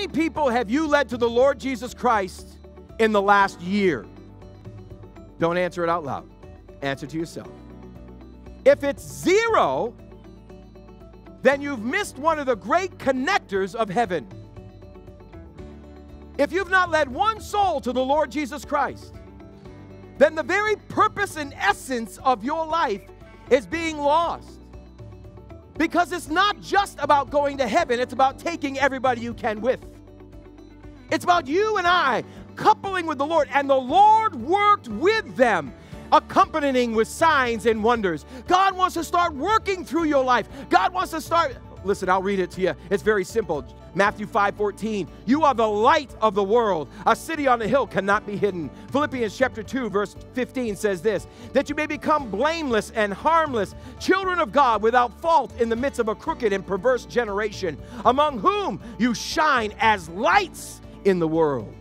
many people have you led to the Lord Jesus Christ in the last year? Don't answer it out loud. Answer to yourself. If it's zero, then you've missed one of the great connectors of heaven. If you've not led one soul to the Lord Jesus Christ, then the very purpose and essence of your life is being lost. Because it's not just about going to heaven, it's about taking everybody you can with. It's about you and I coupling with the Lord, and the Lord worked with them accompanying with signs and wonders. God wants to start working through your life. God wants to start. Listen, I'll read it to you. It's very simple. Matthew 5 14. You are the light of the world. A city on a hill cannot be hidden. Philippians chapter 2, verse 15 says this that you may become blameless and harmless, children of God without fault in the midst of a crooked and perverse generation, among whom you shine as lights in the world